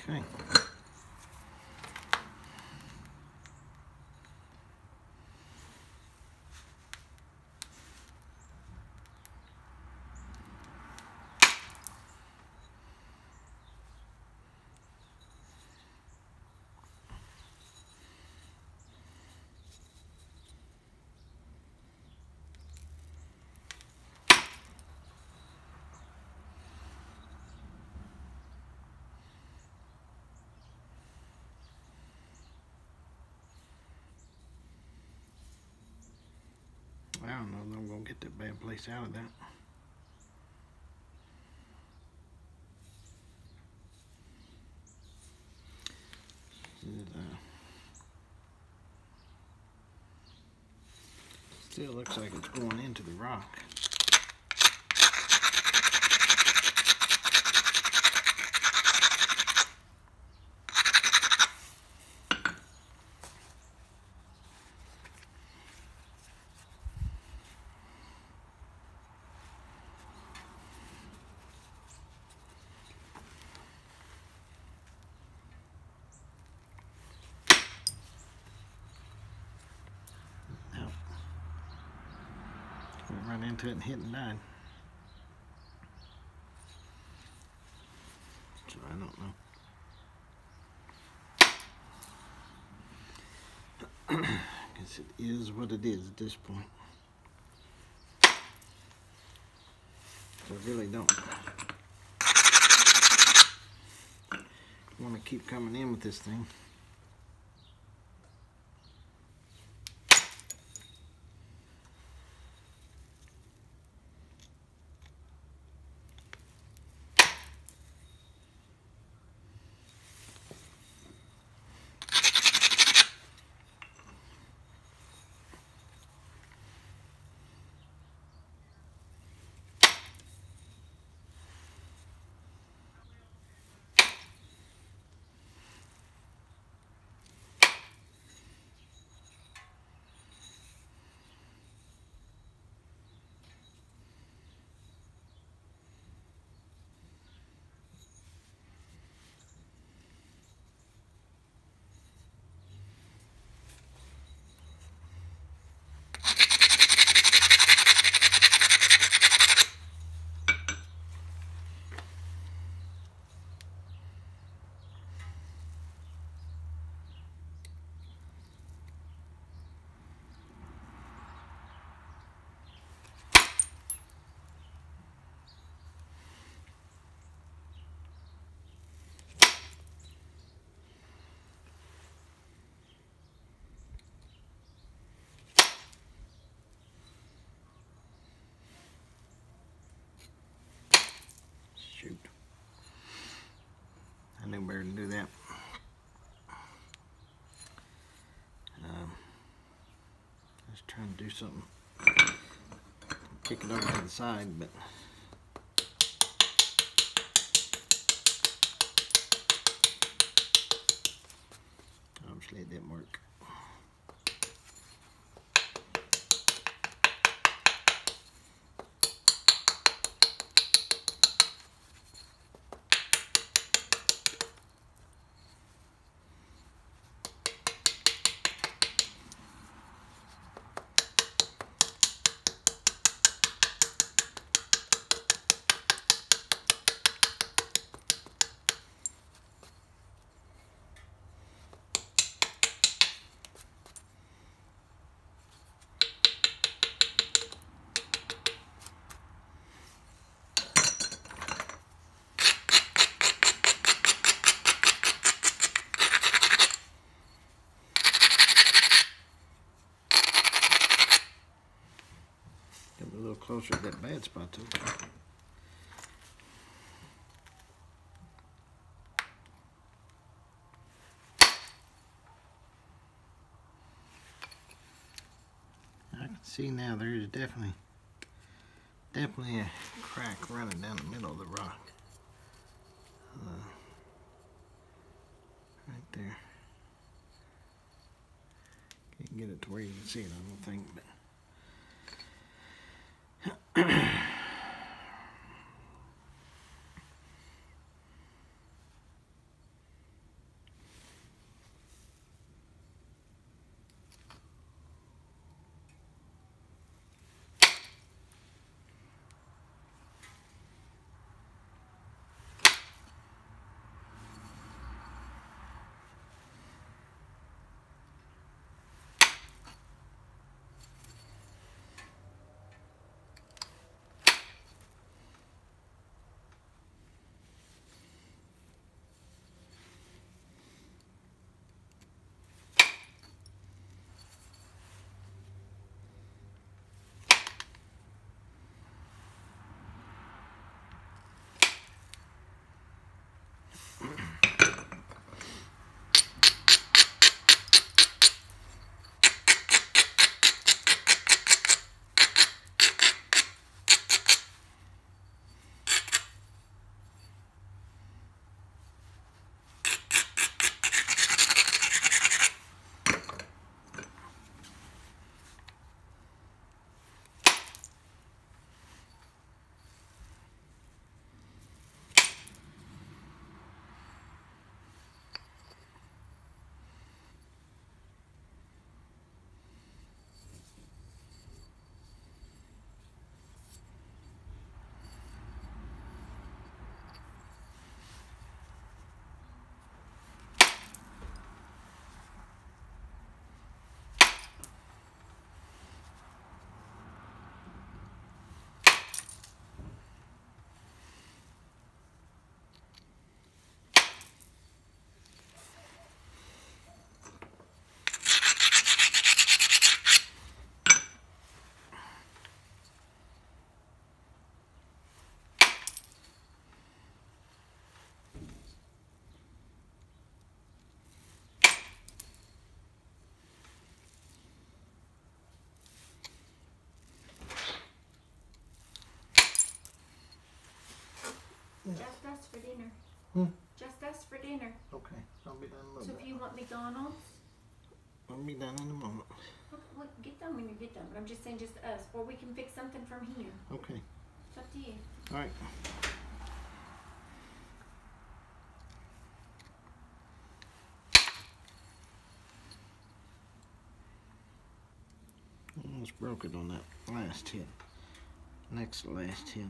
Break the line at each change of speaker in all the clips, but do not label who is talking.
Okay. Don't know if I'm gonna get that bad place out of that. Uh, still looks like it's going into the rock. Into it and hit and die. So I don't know. Guess it is what it is at this point. So I really don't want to keep coming in with this thing. Shoot. I knew better than do that. Um, I was trying to do something. Kick it over to the side, but. Obviously it didn't work. Get a that bad spot too. I can see now there is definitely definitely a crack running down the middle of the rock. Uh, right there. Can't get it to where you can see it, I don't think, but
Just us for dinner.
Hmm?
Just us for dinner.
Okay, I'll be done in a
So
little
if you want McDonald's,
I'll be done in a moment.
okay, well, get them when you get them. But I'm just saying just us. Or we can fix something from here.
Okay,
It's up to you.
all right. Almost broke it on that last hit. Next last hit.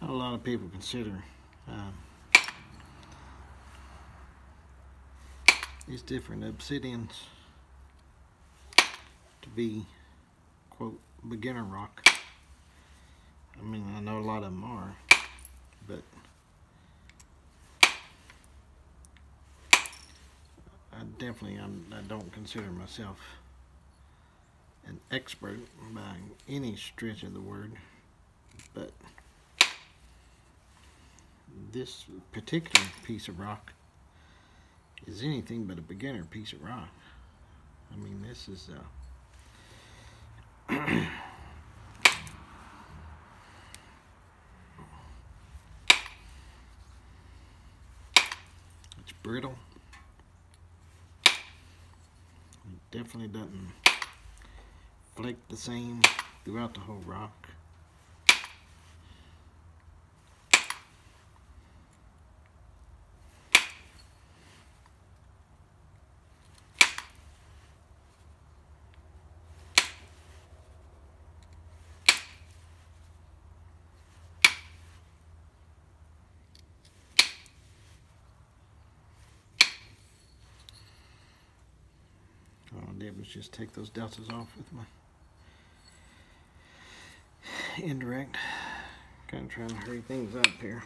A lot of people consider um, these different obsidians to be quote beginner rock. I mean, I know a lot of them are, but I definitely I'm, I don't consider myself an expert by any stretch of the word, but this particular piece of rock is anything but a beginner piece of rock. I mean, this is uh, it's brittle. It definitely doesn't flake the same throughout the whole rock. All I did was just take those deltas off with my indirect. Kind of trying to hurry things up here.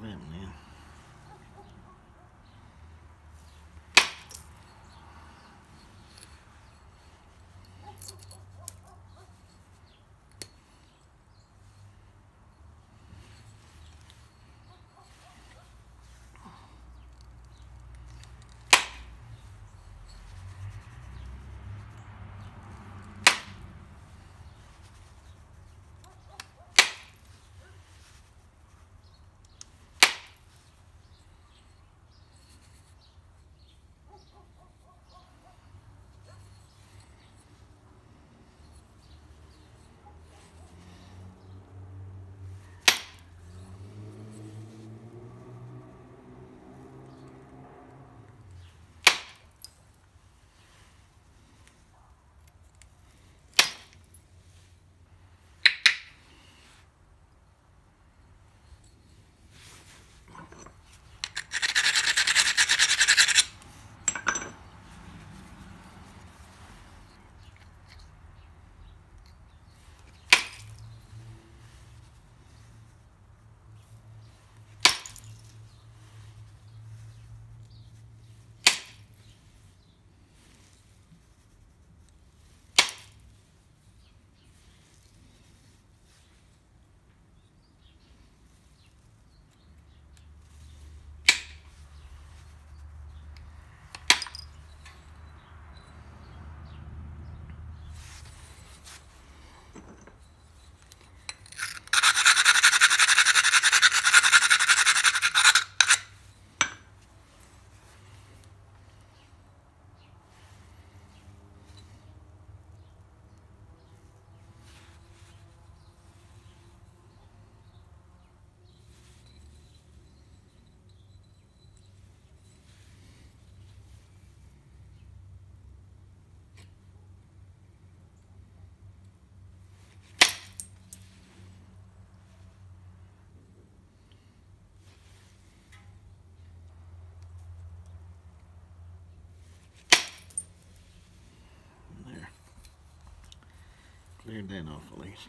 Dove man. Cleared that off at least.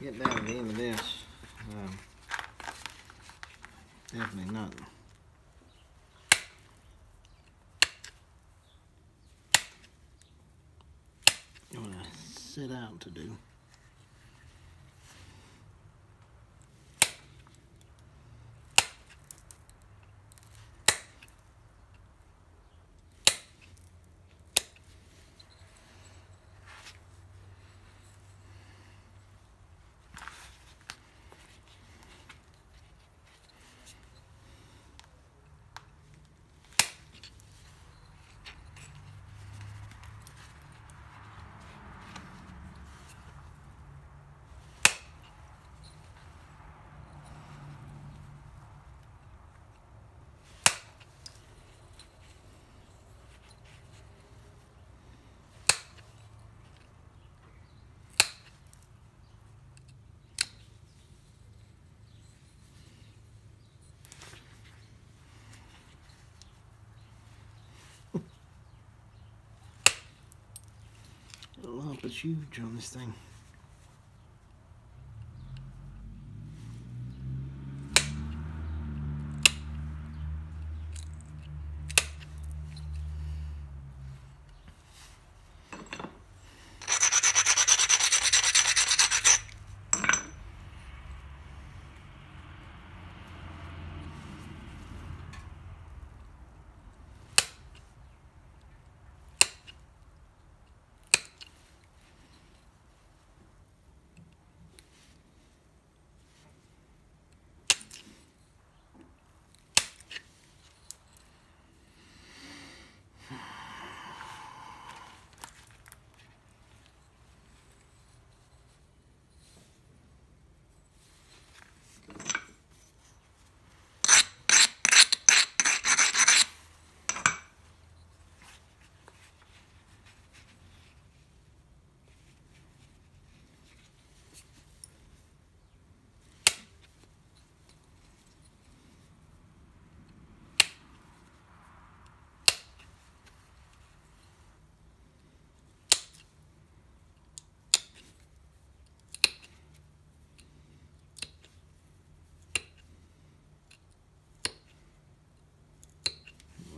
Get down to the end of this. Um, definitely nothing. What I set out to do. Is huge on this thing.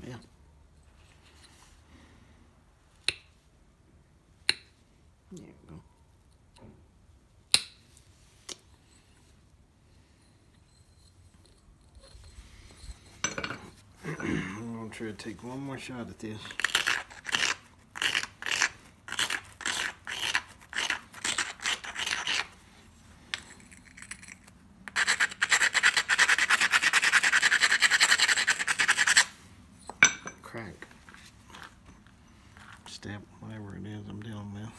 Well. There we go. I'm gonna try to take one more shot at this. Crack. Step, whatever it is I'm dealing with.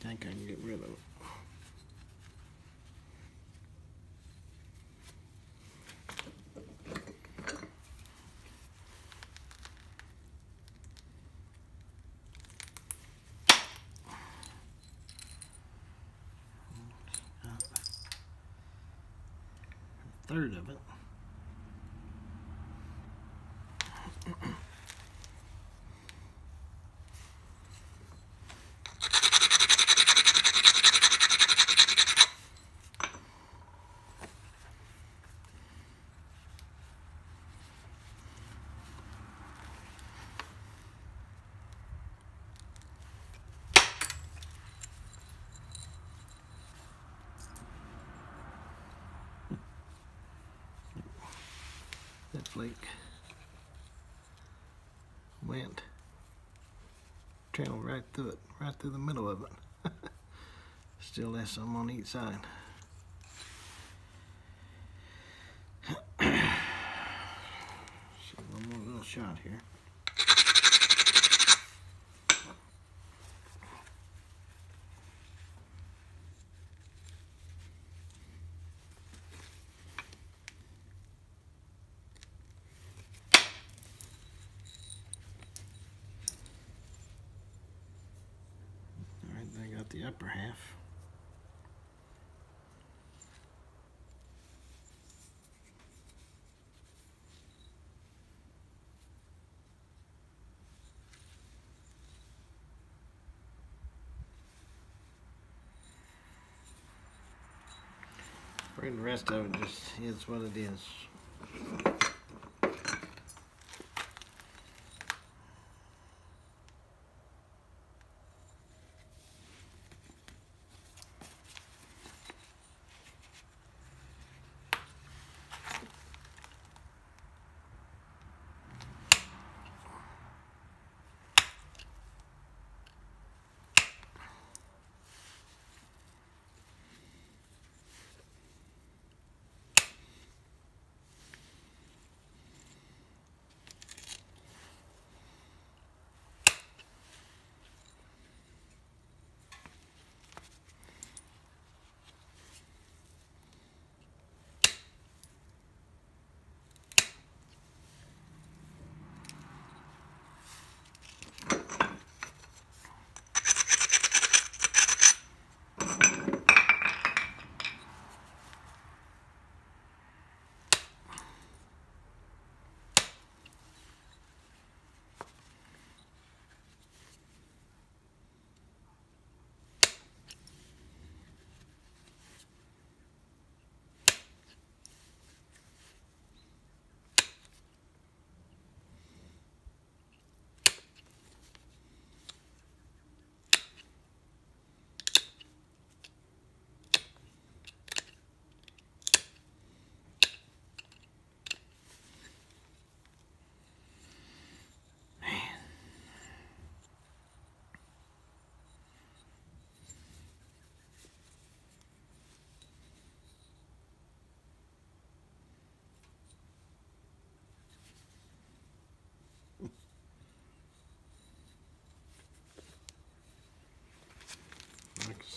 I think I can get rid of it. A third of it. Went trailed right through it, right through the middle of it. Still has some on each side. so one more little shot here. All right, I got the upper half. For the rest of it just is what it is.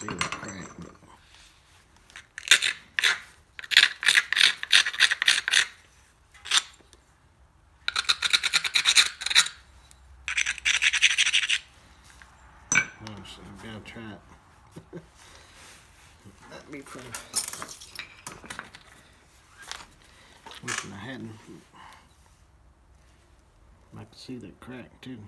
See the crack, but so I've got to try it. That be from wishing I hadn't. I can see the crack too.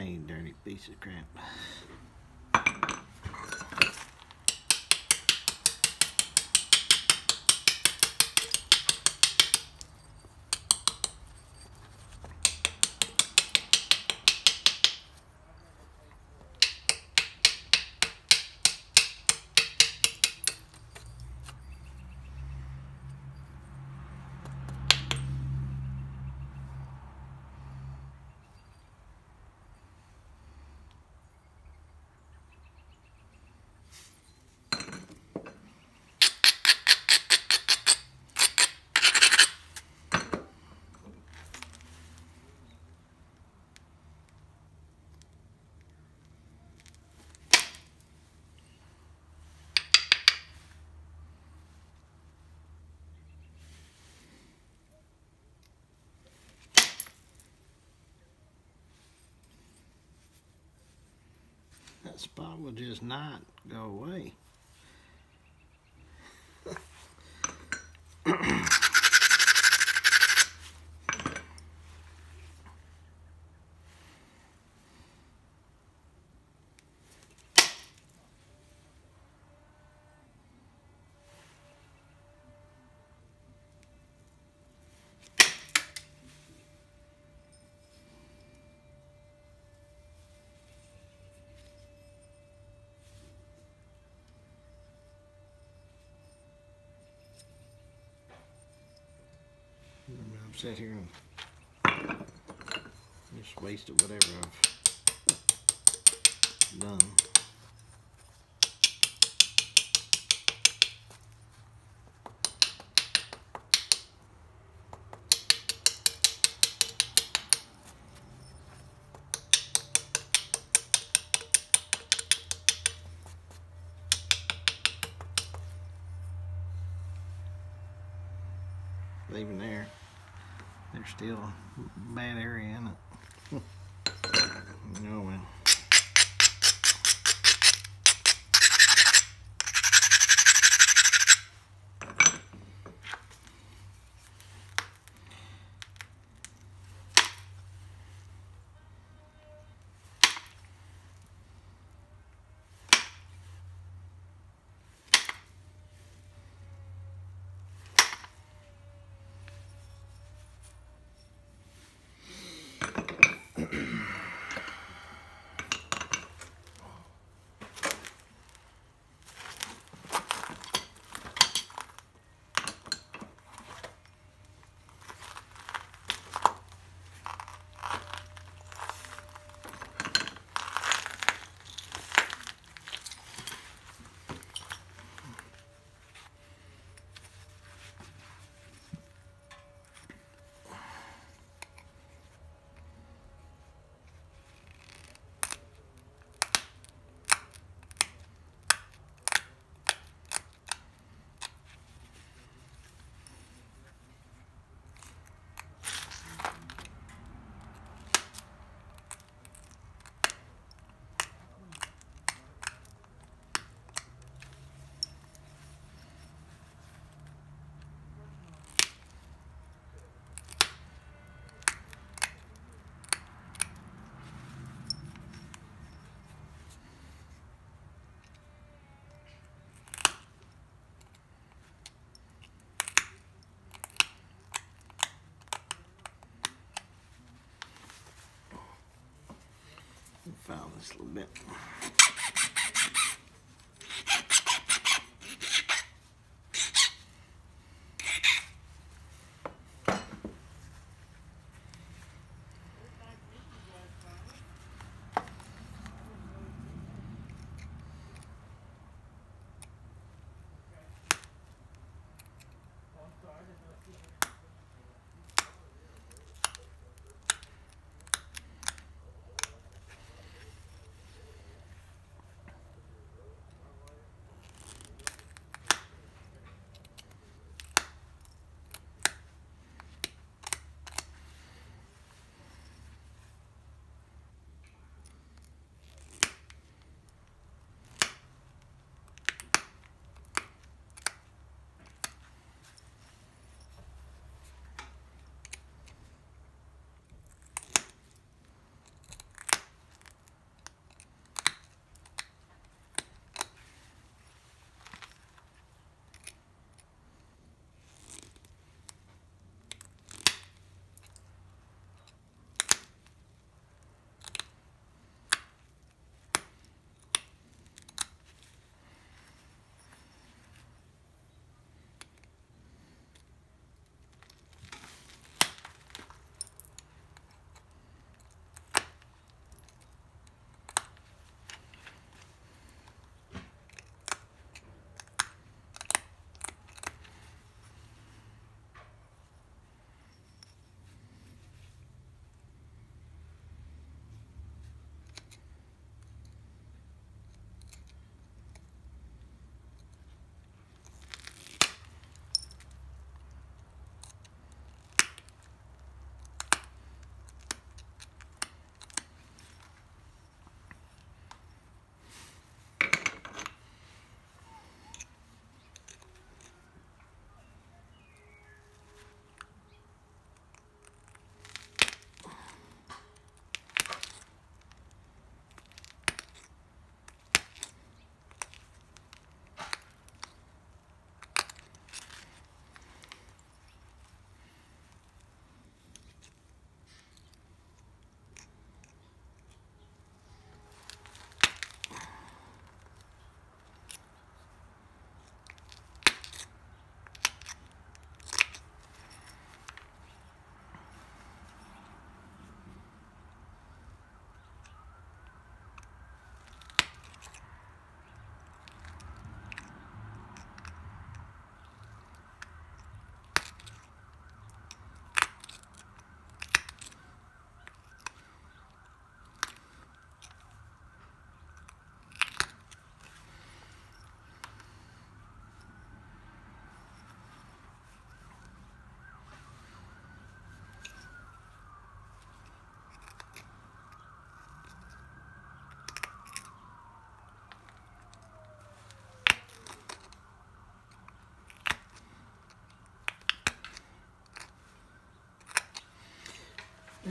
Ah, you dirty piece of crap. That spot will just not go away. Sit here and just wasted whatever I've done. Still bad area in it. oh well. File this a little bit.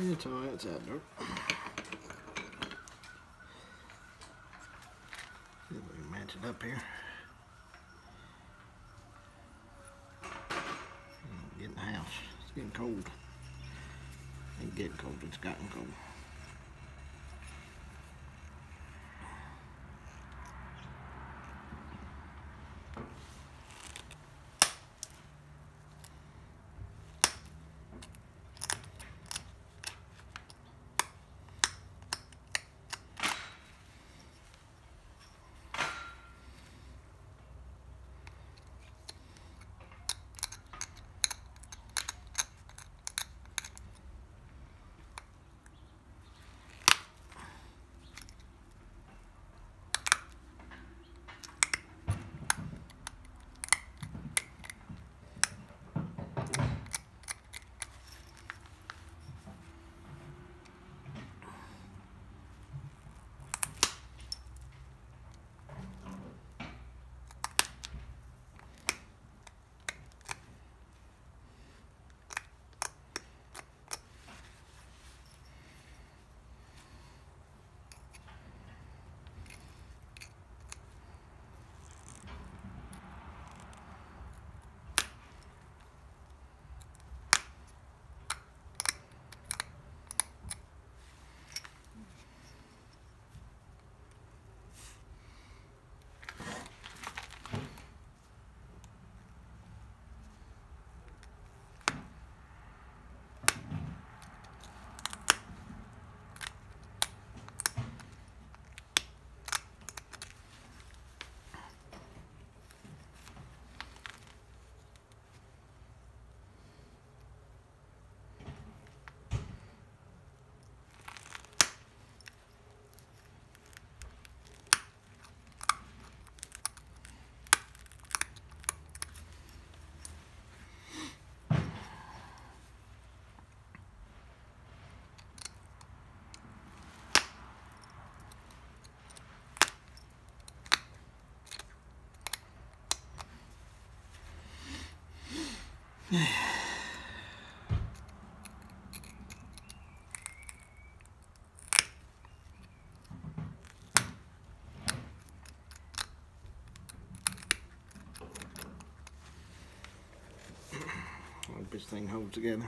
It's all that dirt. See if we match it up here. Mm, Get in the house. It's getting cold. It's getting cold, it's gotten cold. this thing holds together.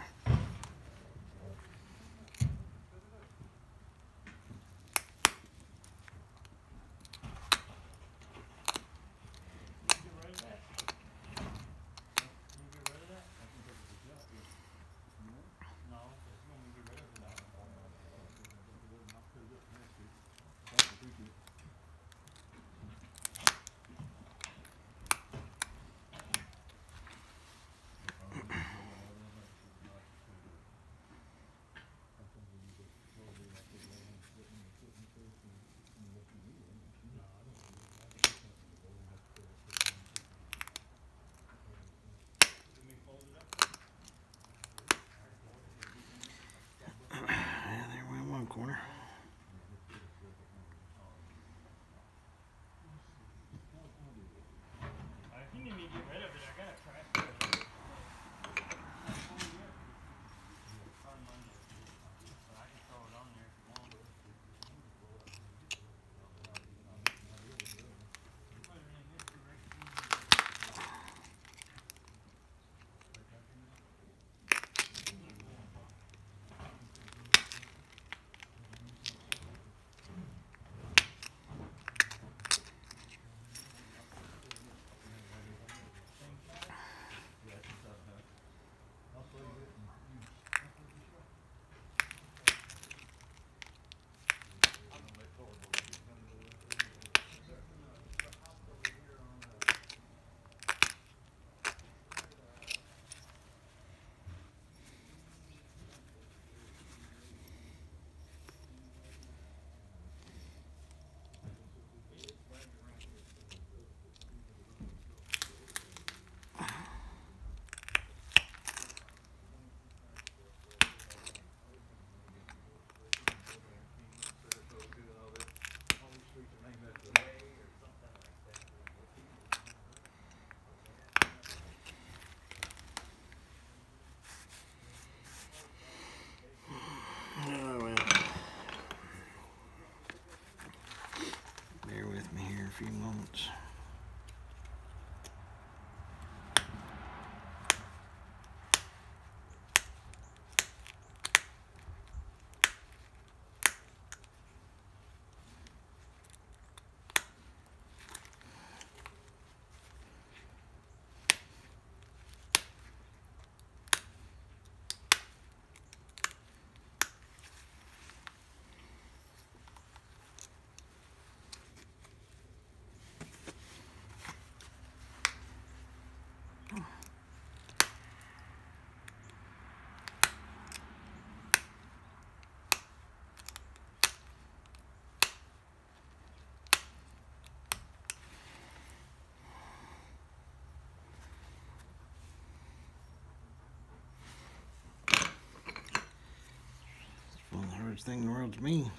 Thing in the world to me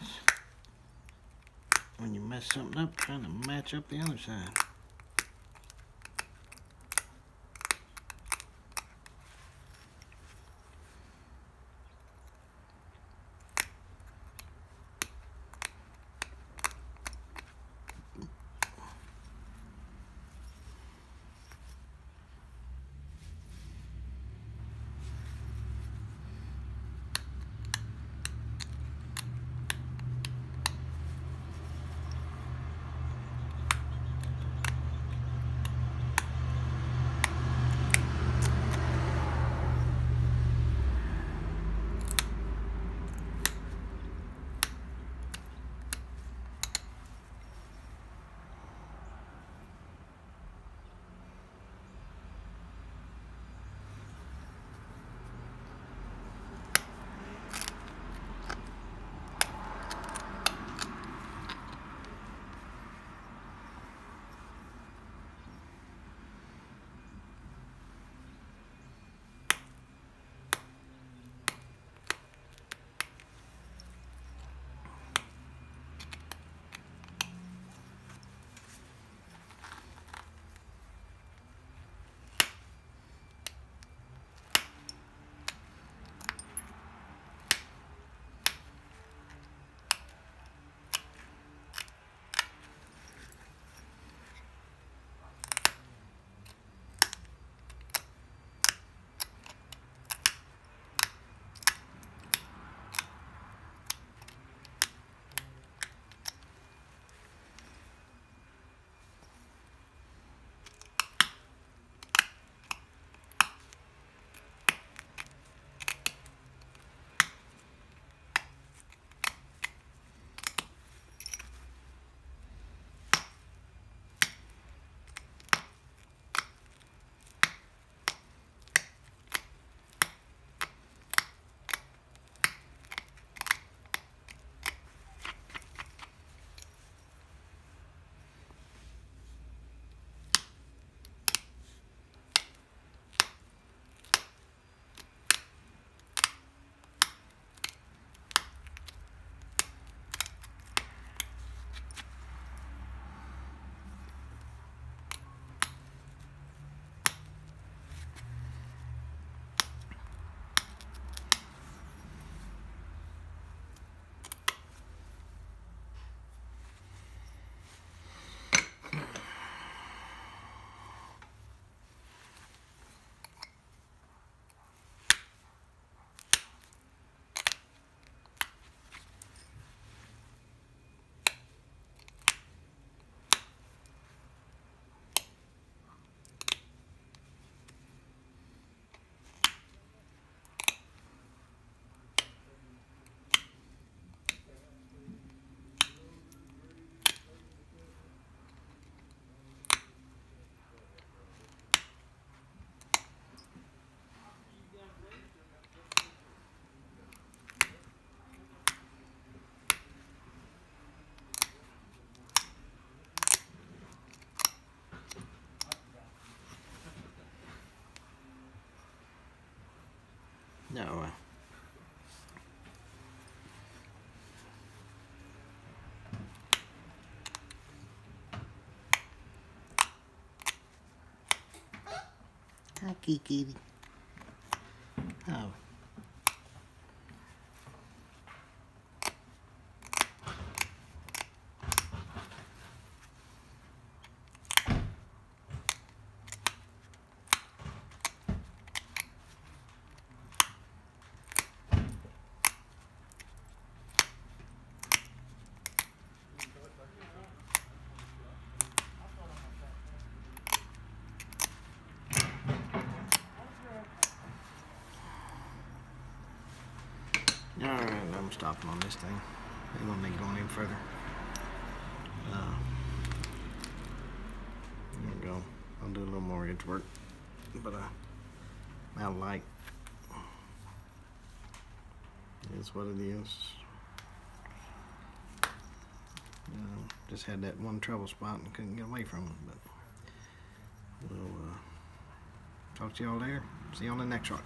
when you mess something up trying to match up the other side. No. uh, Hi, Kiki. Stopping on this thing. We don't need going any further. Uh, there we go. I'll do a little more edge work, but uh, of light. Is what it is. You know, just had that one trouble spot and couldn't get away from it, but we'll uh, talk to y'all later. See you on the next one.